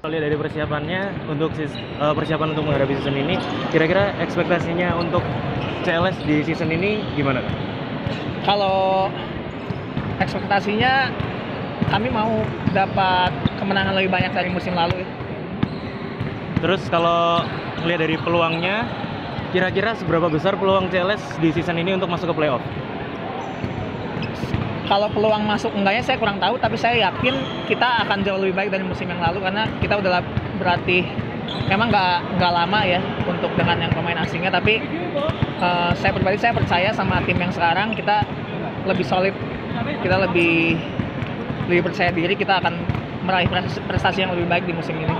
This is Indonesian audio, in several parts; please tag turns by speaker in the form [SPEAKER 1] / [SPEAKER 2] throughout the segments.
[SPEAKER 1] Kalau lihat dari persiapannya untuk eh, persiapan untuk menghadapi season ini, kira-kira ekspektasinya untuk CLS di season ini gimana?
[SPEAKER 2] Kalau ekspektasinya kami mau dapat kemenangan lebih banyak dari musim lalu. ya.
[SPEAKER 1] Terus kalau lihat dari peluangnya, kira-kira seberapa besar peluang CLS di season ini untuk masuk ke playoff?
[SPEAKER 2] Kalau peluang masuk enggaknya saya kurang tahu, tapi saya yakin kita akan jauh lebih baik dari musim yang lalu karena kita udah berarti memang nggak nggak lama ya untuk dengan yang pemain asingnya, tapi eh, saya pribadi saya percaya sama tim yang sekarang kita lebih solid, kita lebih lebih percaya diri kita akan meraih prestasi- yang lebih baik di musim ini.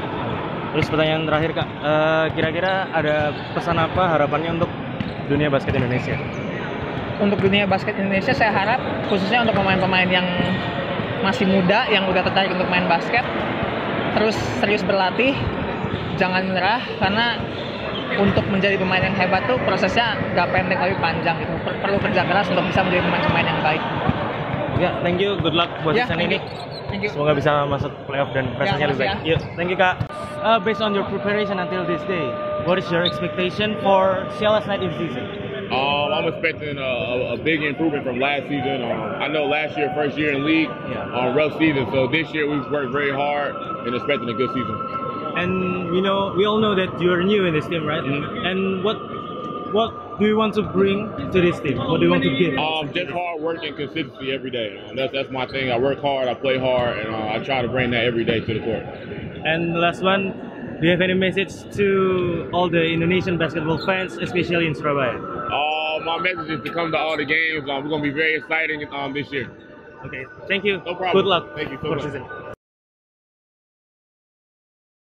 [SPEAKER 1] Terus pertanyaan terakhir kak, Eh, kira-kira ada pesan apa harapannya untuk dunia basket Indonesia?
[SPEAKER 2] Untuk dunia basket Indonesia saya harap khususnya untuk pemain-pemain yang masih muda yang udah tertarik untuk main basket terus serius berlatih jangan menyerah karena untuk menjadi pemain yang hebat tuh prosesnya gak pendek tapi panjang gitu Per- perlu kerja keras untuk bisa menjadi pemain-pemain yang baik
[SPEAKER 1] Ya, thank you, good luck buat
[SPEAKER 2] Ya,
[SPEAKER 1] season ini.
[SPEAKER 2] thank you.
[SPEAKER 1] Semoga bisa masuk playoff dan prestasinya lebih
[SPEAKER 2] makasih
[SPEAKER 1] baik. Yuk, thank you kak. Uh, based on your preparation until this day, what is your expectation for CLS Night in season?
[SPEAKER 3] Um, I'm expecting a, a, a big improvement from last season. Um, I know last year, first year in league,
[SPEAKER 1] Yeah.
[SPEAKER 3] um, rough season. So this year we've worked very hard and expecting a good season.
[SPEAKER 1] And you know, we all know that you're new in this team, right?
[SPEAKER 3] Mhm.
[SPEAKER 1] And what what do you want to bring to this team? What do you want to give?
[SPEAKER 3] Um, just hard work and consistency every day. Um, that's that's my thing. I work hard, I play hard, and uh, I try to bring that every day to the court.
[SPEAKER 1] And last one, do you have any message to all the Indonesian basketball fans, especially in Surabaya?
[SPEAKER 3] My message is to come to all the games. Um, we're gonna be very exciting um, this year.
[SPEAKER 1] Okay, thank you.
[SPEAKER 3] No problem.
[SPEAKER 1] Good luck
[SPEAKER 3] Thank you so
[SPEAKER 1] for
[SPEAKER 3] much.
[SPEAKER 1] season.